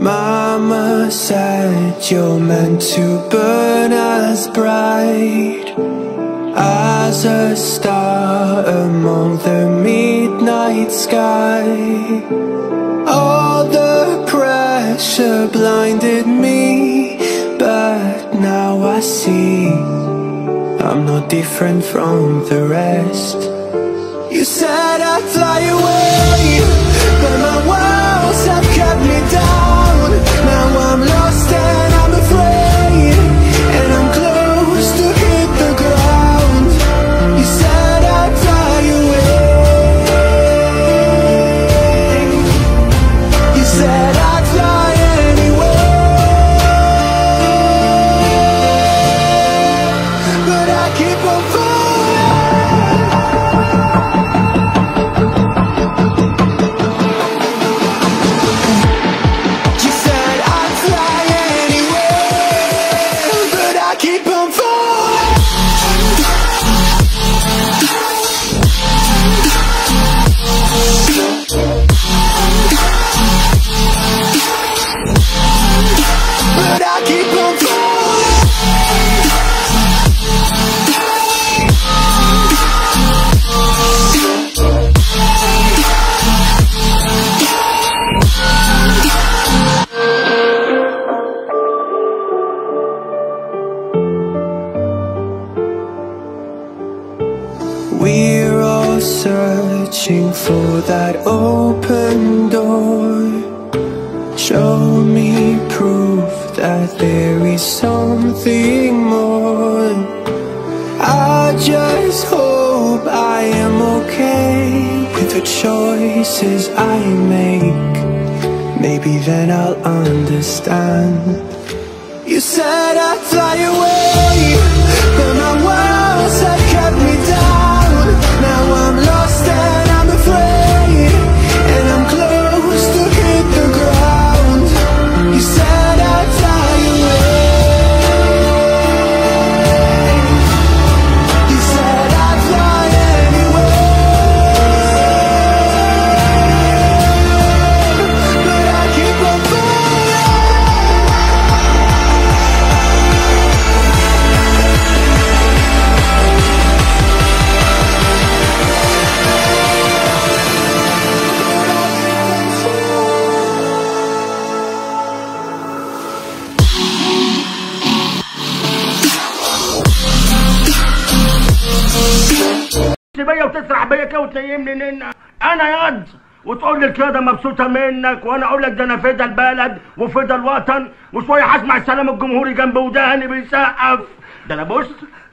Mama said you're meant to burn as bright as a star among the midnight sky. All the pressure blinded me, but now I see I'm not different from the rest. You said I'd fly away, but my walls have kept me down. Searching for that open door. Show me proof that there is something more. I just hope I am okay with the choices I make. Maybe then I'll understand. You said I'd fly away, بيا وتسرح بيا كده وتنيمني نينا أنا ياض وتقول لي كده مبسوطة منك وأنا أقول لك ده أنا فدا البلد وفدا الوطن وشوية هسمع السلام الجمهوري جنب وداني بيسقف. ده أنا بص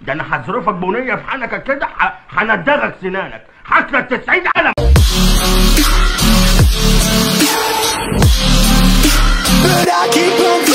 ده أنا هظرفك بنية في حنكك كده هندغك سنانك. حتى قلم. But I keep on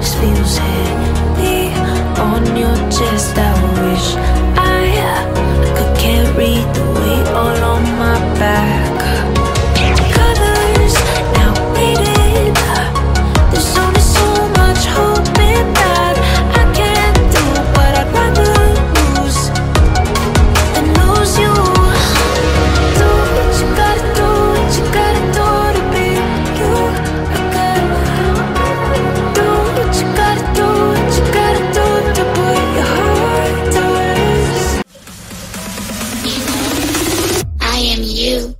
Just feels. I am you.